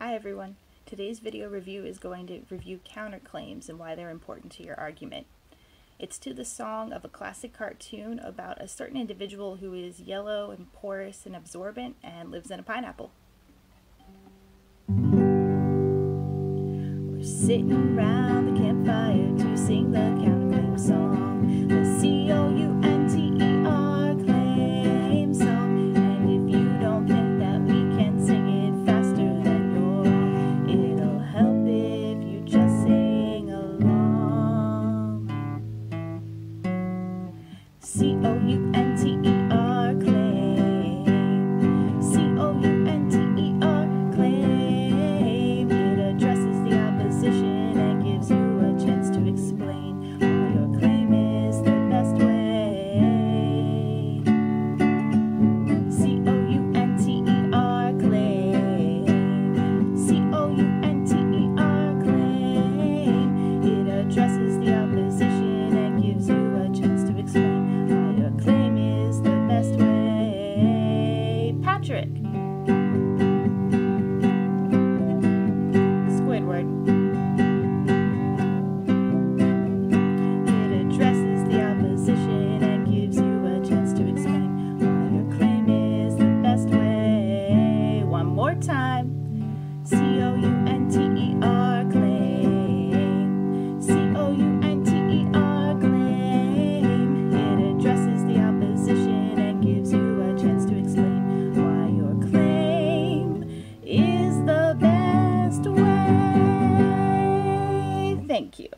Hi everyone. Today's video review is going to review counterclaims and why they're important to your argument. It's to the song of a classic cartoon about a certain individual who is yellow and porous and absorbent and lives in a pineapple. We're sitting around the campfire to sing the C-O-U-N-T-E-R Thank you.